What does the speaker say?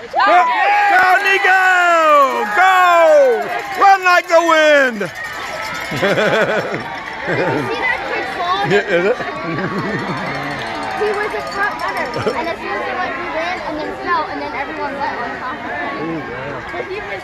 Go, go, Niko! Go! Run like the wind! See that fall? Yeah, is it? He was a front runner, and as soon as he went, he ran and then fell, and then everyone went on top of him. But he was